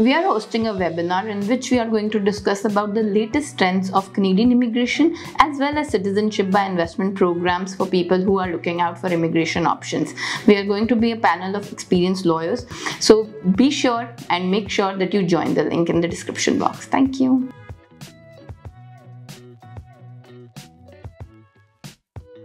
we are hosting a webinar in which we are going to discuss about the latest trends of Canadian immigration as well as citizenship by investment programs for people who are looking out for immigration options. We are going to be a panel of experienced lawyers. So be sure and make sure that you join the link in the description box. Thank you.